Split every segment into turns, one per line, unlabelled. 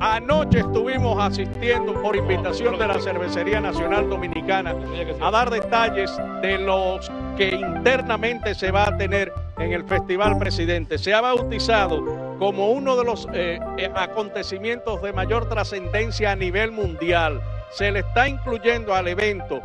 Anoche estuvimos asistiendo por invitación de la Cervecería Nacional Dominicana a dar detalles de los que internamente se va a tener en el Festival Presidente. Se ha bautizado como uno de los eh, eh, acontecimientos de mayor trascendencia a nivel mundial. Se le está incluyendo al evento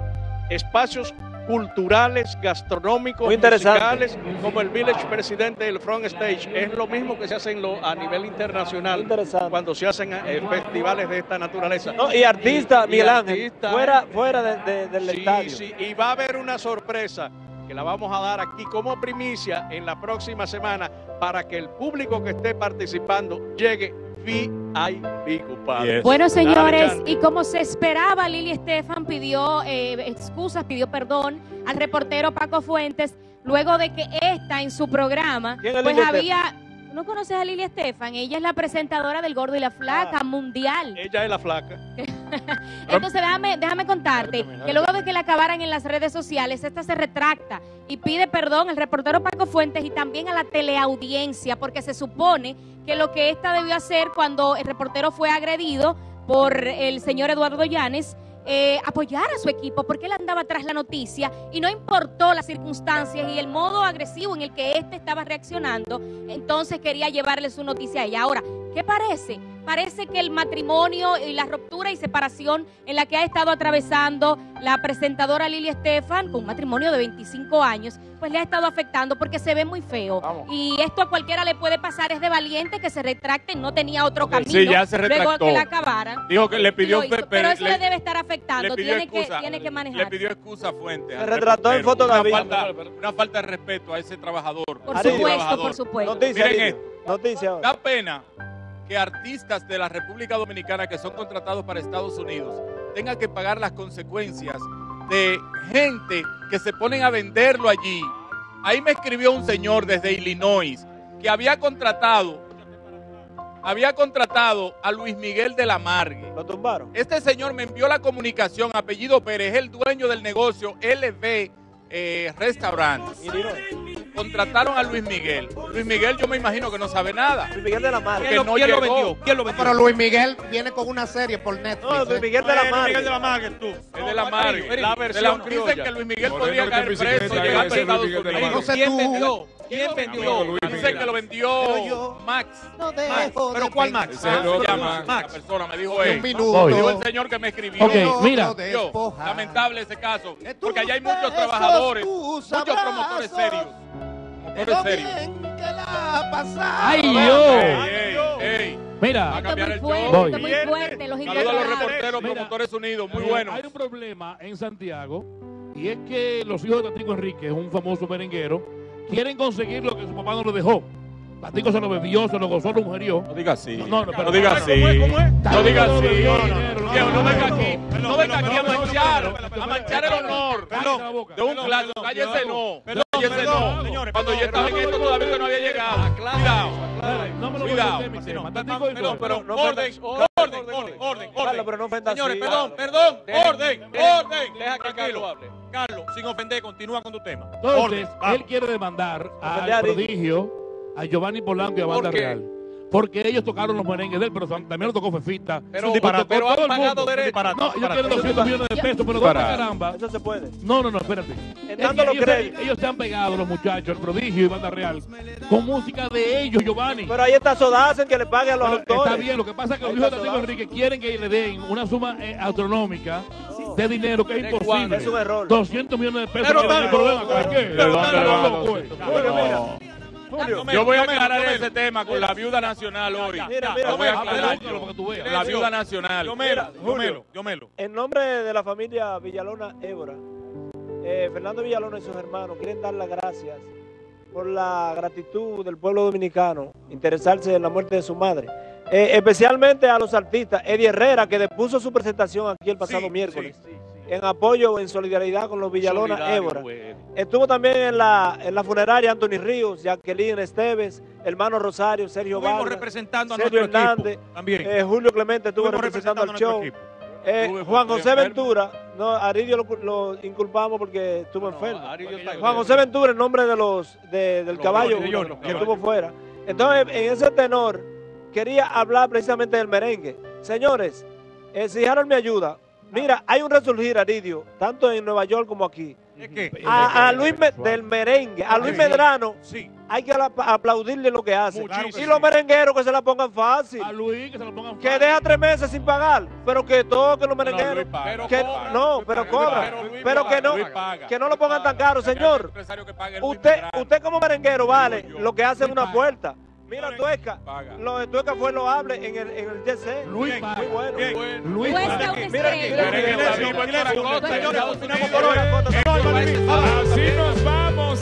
espacios culturales, gastronómicos, musicales, como el Village Presidente del Front Stage. Es lo mismo que se hace en lo- a nivel internacional cuando se hacen eh, festivales de esta naturaleza.
No, y artista,
Y- y
Miguel Ángel,
artista,
fuera, fuera de- de- del
Sí,
estadio.
sí, y va a haber una sorpresa que la vamos a dar aquí como primicia en la próxima semana para que el público que esté participando llegue VIP, compadre.
Yes.
Bueno, señores,
Dale,
y como se esperaba, Lili Estefan pidió eh, excusas, pidió perdón al reportero Paco Fuentes, luego de que esta en su programa,
¿Quién es
pues
Lili
había... ¿No conoces a Lili Estefan? Ella es la presentadora del Gordo y la Flaca
Ah.
mundial.
Ella es la flaca.
Entonces déjame, déjame contarte que luego de que la acabaran en las redes sociales, esta se retracta y pide perdón al reportero Paco Fuentes y también a la teleaudiencia, porque se supone que lo que esta debió hacer cuando el reportero fue agredido por el señor Eduardo Llanes, eh, apoyar a su equipo, porque él andaba tras la noticia y no importó las circunstancias y el modo agresivo en el que éste estaba reaccionando, entonces quería llevarle su noticia a ella. Ahora, ¿qué parece? Parece que el matrimonio y la ruptura y separación en la que ha estado atravesando la presentadora Lili Estefan, con un matrimonio de 25 años, pues le ha estado afectando porque se ve muy feo.
Vamos.
Y esto a cualquiera le puede pasar, es de valiente que se retracte, no tenía otro camino.
sí, ya se
Luego
retractó.
que la acabaran.
Dijo que le pidió
hizo.
pe-
pero
pe-
eso le, debe estar afectando,
le pidió
tiene que, tiene que
Le
manejar.
pidió excusa a Fuente.
Se retrató en foto
una falta, una falta de respeto a ese trabajador.
Por supuesto,
trabajador.
por supuesto.
Noticia,
Miren
Aridio. Noticia.
Da pena que artistas de la República Dominicana que son contratados para Estados Unidos tengan que pagar las consecuencias de gente que se ponen a venderlo allí. Ahí me escribió un señor desde Illinois que había contratado, había contratado a Luis Miguel de la Margue.
Lo tumbaron.
Este señor me envió la comunicación, apellido Pérez, el dueño del negocio LB eh, Restaurants.
Illinois.
Contrataron a Luis Miguel. Luis Miguel yo me imagino que no sabe nada.
Luis Miguel de la Mar.
Que
¿Quién, lo,
no
quién lo
llegó.
vendió? ¿Quién lo vendió?
Pero Luis Miguel viene con una serie por Netflix.
No, Luis
¿eh?
Miguel de la Mar.
Miguel de la Mar, tú.
Es de la Margue.
La
De
versión
la-. Dicen que Luis Miguel podría
que
caer preso
ese
llegando a
Luis
Estados Unidos.
¿Quién vendió? ¿Quién vendió?
Luis
Dicen que lo vendió Max.
No
Max.
dejo
¿Pero cuál
pensar.
Max?
Ese es el
Ah, se
otro
llama.
Max.
La persona me dijo
Un
él.
minuto.
Me dijo el señor que me escribió.
Ok, mira.
Lamentable ese caso.
Que
Porque allá hay muchos trabajadores, muchos promotores serios.
Lo
serios.
bien que la ha pasado.
¡Ay, yo!
ey, ey. Va
Mira,
a
Esto es
cambiar
muy
el
fuerte.
Voy.
es muy fuerte, los
Saludos a los reporteros
Mira.
Promotores Unidos, muy buenos.
hay un problema en Santiago y es que los hijos de Tatico Enrique, un famoso merenguero, quieren conseguir lo que su papá no le dejó. Tatico se lo bebió, se lo gozó, lo mujerió.
No diga así.
No, no, pero-
no diga así.
¿Cómo es? ¿Cómo es?
No diga así. No, venga aquí. No venga aquí a manchar, a manchar el honor de un
perdón,
Cállese no. Cállese no. Cuando yo estaba en esto todavía no había llegado. Cuidado. Cuidado.
Tatico
Perdón, orden, orden, orden, orden,
Carlos,
orden.
pero no ofenda
Señores, perdón,
Perdón, orden, orden.
Deja que. Carlos hable.
Carlos, sin ofender, continúa con tu tema.
Entonces, él quiere demandar al prodigio, a Giovanni Polanco y a
¿Por
Banda? Real. Porque ellos tocaron los merengues de él, pero también lo tocó Fefita.
Pero-
disparate.
pero han pagado
mundo.
derecho.
No, ellos quieren 200 millones de pesos, pero ¿dónde caramba?
Eso se puede.
No, no, no, espérate.
Dando los
ellos,
créditos.
ellos se han pegado, los muchachos, el prodigio y Banda Real, con música de ellos, Giovanni.
Pero ahí está Sodacen que le pague a los
Pero
autores.
está bien, lo que pasa es que los hijos de Tatico. Enrique quieren que le den una suma eh, astronómica de dinero que es
¿De
imposible.
Es un error.
200 millones de pesos.
Pero
no
pero
Está
tanto,
loco esto.
Julio, mira. Julio,
Yo voy a aclarar ese tema con la viuda nacional hoy.
Mira, mira,
voy a aclarar. La viuda nacional.
Yo melo, yo melo.
En nombre de la familia Villalona Évora, eh, Fernando Villalona y sus hermanos quieren dar las gracias por la gratitud del pueblo dominicano, interesarse en la muerte de su madre. Eh, especialmente a los artistas, Eddie Herrera, que depuso su presentación aquí el pasado
Sí,
miércoles,
sí, sí.
En apoyo, en solidaridad con los Villalona Évora. Estuvo también en la, en la funeraria Anthony Ríos, Jacqueline Esteves, hermano Rosario, Sergio
Estuvimos
Vargas,
representando a
Sergio
nuestro
Hernández,
equipo. También.
eh, Julio Clemente estuvo
Estuvimos
representando al show. Eh, Juan José. Ventura, no, a Aridio lo, lo inculpamos porque estuvo
No,
enfermo. Juan José Ventura, en nombre de los de- del
Los
caballo que estuvo fuera. Entonces, en ese tenor, quería hablar precisamente del merengue. Señores, eh, si Harold me ayuda, mira, hay un resurgir, Aridio, tanto en Nueva York como aquí.
¿Es qué?
A, a Luis del merengue, a Luis. Medrano,
Sí.
hay que aplaudirle lo que hace.
Muchísimo.
Y los merengueros que se la pongan fácil.
A Luis, que se lo pongan
Que
fácil.
deja tres meses sin pagar, pero que toquen los
No,
merengueros.
Paga.
Pero
que,
cobra.
no, pero cobra.
Luis
Pero que no,
paga,
que no lo pongan tan caro,
Que
señor.
que
Usted, usted como merenguero vale lo que hace en una puerta. Mira, Tuesca,
Paga.
lo de Tuesca fue loable en el, en el.
Luis.
Muy bueno.
Bien.
Luis
Mira aquí,
países
Así no